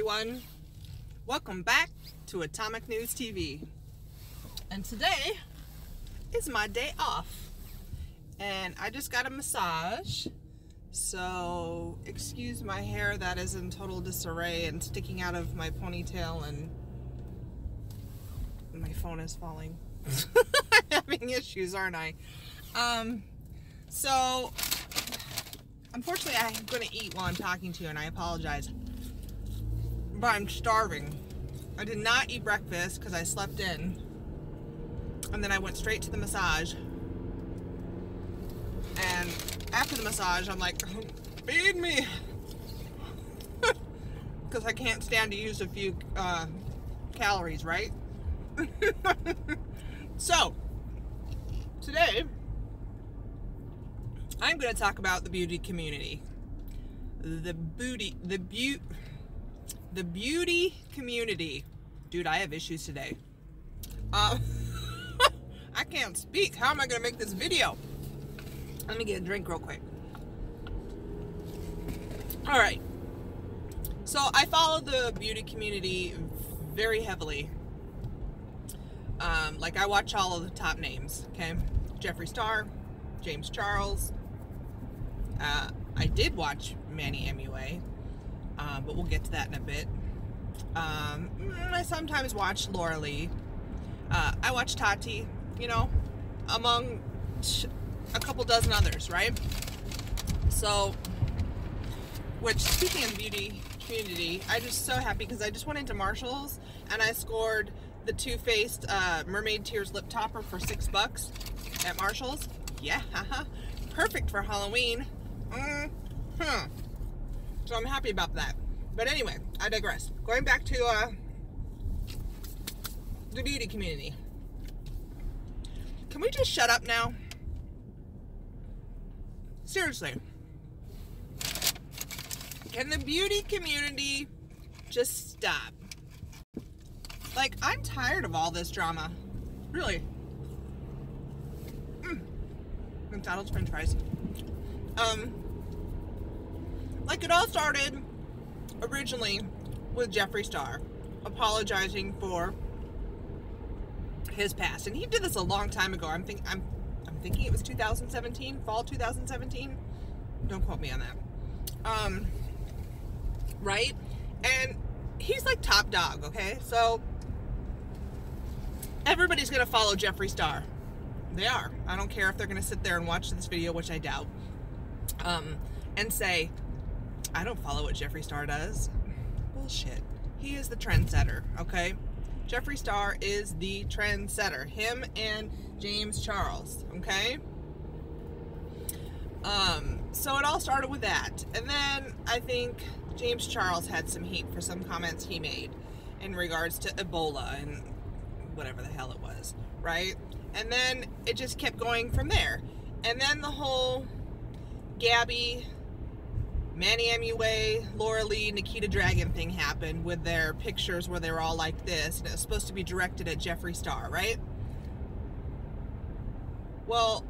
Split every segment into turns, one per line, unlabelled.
everyone. Welcome back to Atomic News TV. And today is my day off. And I just got a massage. So, excuse my hair that is in total disarray and sticking out of my ponytail and my phone is falling. Having issues, aren't I? Um, so, unfortunately, I'm going to eat while I'm talking to you, and I apologize. But I'm starving. I did not eat breakfast because I slept in. And then I went straight to the massage. And after the massage, I'm like, feed me. Because I can't stand to use a few uh, calories, right? so, today, I'm going to talk about the beauty community. The beauty, the beauty, the beauty community. Dude, I have issues today. Um, I can't speak. How am I going to make this video? Let me get a drink real quick. All right. So I follow the beauty community very heavily. Um, like I watch all of the top names. Okay, Jeffree Star, James Charles. Uh, I did watch Manny MUA, uh, but we'll get to that in a bit. Um, I sometimes watch Laura Lee. Uh, I watch Tati. You know, among a couple dozen others, right? So, which speaking of beauty community, I just so happy because I just went into Marshalls and I scored the Too Faced uh, Mermaid Tears lip topper for six bucks at Marshalls. Yeah, perfect for Halloween. Mm-hmm. So I'm happy about that. But anyway, I digress. Going back to uh, the beauty community. Can we just shut up now? Seriously. Can the beauty community just stop? Like, I'm tired of all this drama. Really. Mm. McDonald's french fries. Um, like, it all started originally with Jeffree Star apologizing for his past. And he did this a long time ago. I'm think I'm I'm thinking it was 2017, fall 2017. Don't quote me on that. Um, right? And he's like top dog, okay? So everybody's gonna follow Jeffree Star. They are. I don't care if they're gonna sit there and watch this video, which I doubt, um, and say, I don't follow what Jeffree Star does. Bullshit. He is the trendsetter, okay? Jeffree Star is the trendsetter. Him and James Charles, okay? Um, so it all started with that. And then I think James Charles had some heat for some comments he made in regards to Ebola and whatever the hell it was, right? And then it just kept going from there. And then the whole Gabi, Manny MUA, Laura Lee, Nikita Dragun thing happened with their pictures where they were all like this, and it was supposed to be directed at Jeffree Star, right? Well,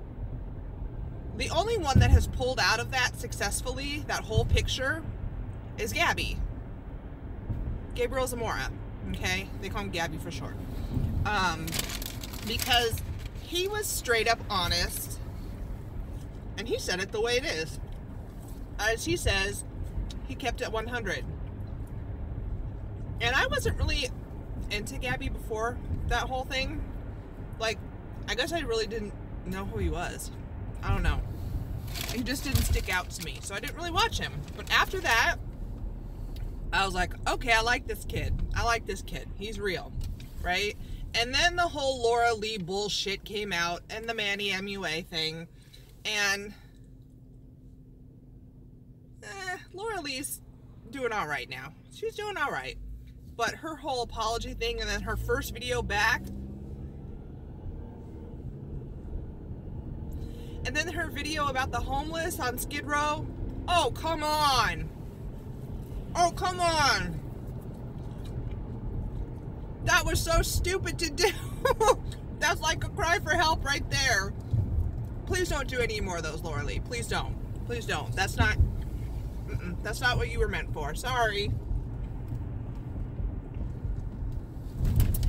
the only one that has pulled out of that successfully, that whole picture, is Gabi. Gabriel Zamora. Okay? They call him Gabi for short. Um, because he was straight up honest and he said it the way it is. Uh, As he says, he kept it 100. And I wasn't really into Gabi before that whole thing. Like, I guess I really didn't know who he was. I don't know. He just didn't stick out to me, so I didn't really watch him. But after that, I was like, okay, I like this kid. I like this kid. He's real, right? And then the whole Laura Lee bullshit came out and the Manny MUA thing. And Laura Lee's doing all right now. She's doing all right. But her whole apology thing and then her first video back. And then her video about the homeless on Skid Row. Oh, come on. Oh, come on. That was so stupid to do. That's like a cry for help right there. Please don't do any more of those, Laura Lee. Please don't. Please don't. That's not. That's not what you were meant for. Sorry.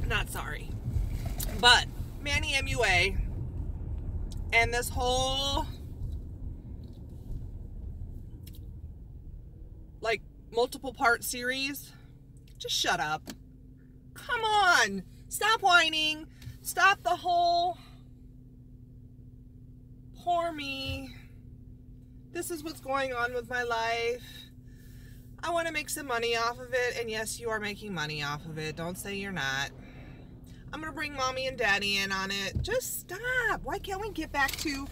Not sorry. But Manny MUA and this whole like multiple part series, just shut up. Come on. Stop whining. Stop the whole poor me this is what's going on with my life. I want to make some money off of it, and yes, you are making money off of it. Don't say you're not. I'm going to bring mommy and daddy in on it. Just stop. Why can't we get back to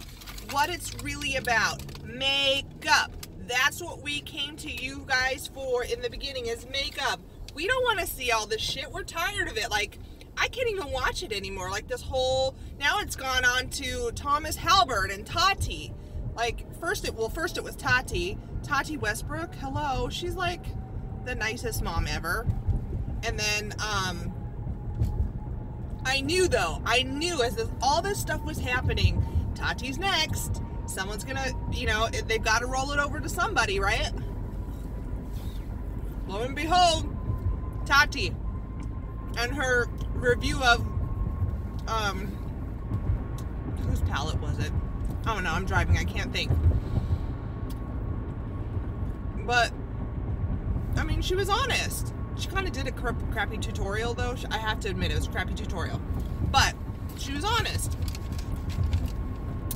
what it's really about? Makeup. That's what we came to you guys for in the beginning is makeup. We don't want to see all this shit. We're tired of it. Like, I can't even watch it anymore. Like, this whole, now it's gone on to Thomas Halbert and Tati. Like, first it, well, first it was Tati. Tati Westbrook, hello. She's like the nicest mom ever. And then, um, I knew though, I knew as this, all this stuff was happening, Tati's next. Someone's gonna, you know, they've got to roll it over to somebody, right? Lo and behold, Tati and her review of, um, whose palette was it? Don't know, I'm driving, I can't think. But, I mean, she was honest. She kind of did a crappy tutorial, though. I have to admit, it was a crappy tutorial. But, she was honest.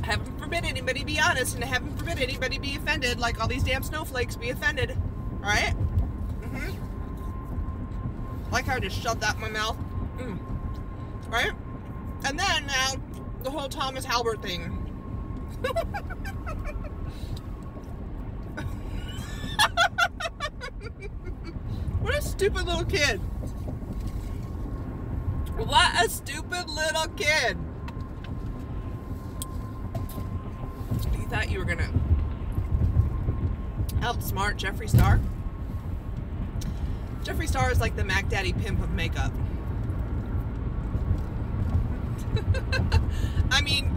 Heaven forbid anybody be honest, and heaven forbid anybody be offended, like all these damn snowflakes be offended. Alright? Mm-hmm. Like how I just shoved that in my mouth. Mm. Right? And then now, the whole Thomas Halbert thing. what a stupid little kid. What a stupid little kid. You thought you were gonna outsmart Jeffree Star? Jeffree Star is like the Mac Daddy pimp of makeup. I mean,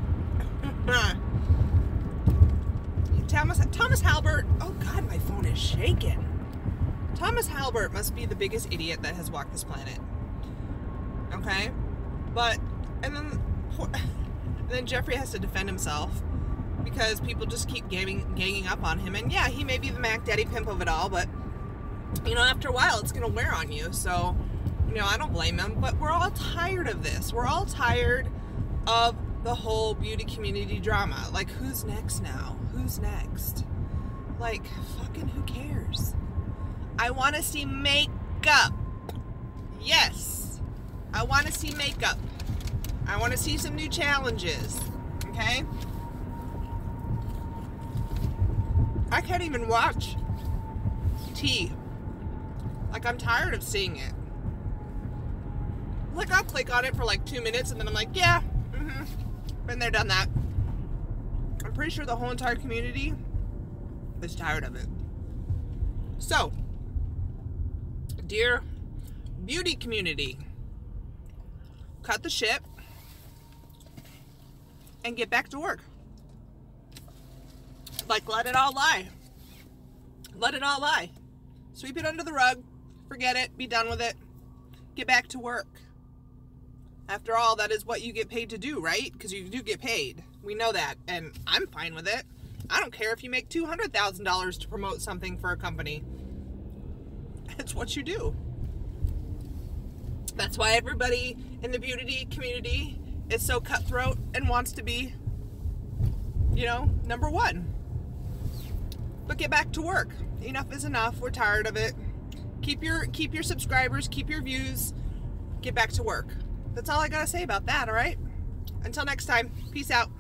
Thomas Thomas Halbert. Oh God, my phone is shaking. Thomas Halbert must be the biggest idiot that has walked this planet. Okay, but and then and then Jeffree has to defend himself because people just keep ganging ganging up on him. And yeah, he may be the Mac Daddy pimp of it all, but you know, after a while, it's gonna wear on you. So, you know, I don't blame him. But we're all tired of this. We're all tired of the whole beauty community drama. Like, who's next now? Who's next? Like, fucking who cares? I want to see makeup. Yes. I want to see makeup. I want to see some new challenges. Okay? I can't even watch tea. Like, I'm tired of seeing it. Like, I'll click on it for like two minutes and then I'm like, yeah, mm-hmm. Been there, done that. I'm pretty sure the whole entire community is tired of it. So, dear beauty community, cut the shit and get back to work. Like, let it all lie. Let it all lie. Sweep it under the rug. Forget it. Be done with it. Get back to work. After all, that is what you get paid to do, right? Because you do get paid. We know that. And I'm fine with it. I don't care if you make $200,000 to promote something for a company. It's what you do. That's why everybody in the beauty community is so cutthroat and wants to be, you know, number one. But get back to work. Enough is enough. We're tired of it. Keep your keep your subscribers, keep your views. Get back to work. That's all I got to say about that, all right? Until next time, peace out.